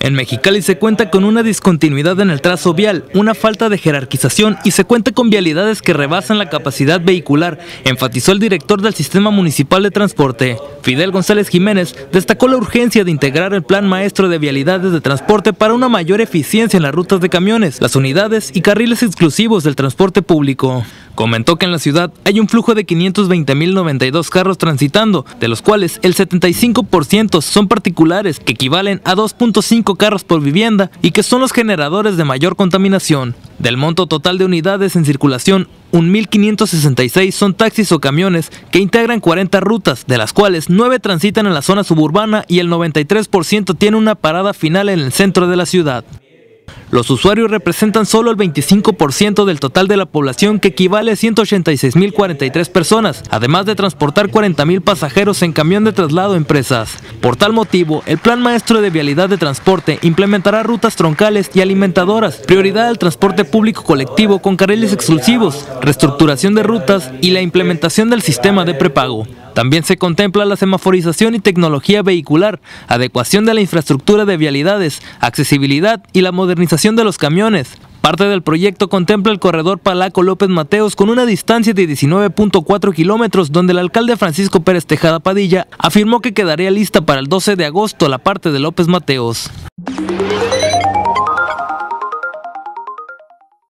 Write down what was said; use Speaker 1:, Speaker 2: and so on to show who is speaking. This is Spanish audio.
Speaker 1: En Mexicali se cuenta con una discontinuidad en el trazo vial, una falta de jerarquización y se cuenta con vialidades que rebasan la capacidad vehicular, enfatizó el director del Sistema Municipal de Transporte. Fidel González Jiménez destacó la urgencia de integrar el Plan Maestro de Vialidades de Transporte para una mayor eficiencia en las rutas de camiones, las unidades y carriles exclusivos del transporte público. Comentó que en la ciudad hay un flujo de 520.092 carros transitando, de los cuales el 75% son particulares, que equivalen a 2.5 carros por vivienda y que son los generadores de mayor contaminación. Del monto total de unidades en circulación, 1.566 son taxis o camiones que integran 40 rutas, de las cuales 9 transitan en la zona suburbana y el 93% tiene una parada final en el centro de la ciudad. Los usuarios representan solo el 25% del total de la población que equivale a 186.043 personas, además de transportar 40.000 pasajeros en camión de traslado a empresas. Por tal motivo, el Plan Maestro de Vialidad de Transporte implementará rutas troncales y alimentadoras, prioridad al transporte público colectivo con carriles exclusivos, reestructuración de rutas y la implementación del sistema de prepago. También se contempla la semaforización y tecnología vehicular, adecuación de la infraestructura de vialidades, accesibilidad y la modernización de los camiones. Parte del proyecto contempla el corredor Palaco López Mateos con una distancia de 19.4 kilómetros, donde el alcalde Francisco Pérez Tejada Padilla afirmó que quedaría lista para el 12 de agosto la parte de López Mateos.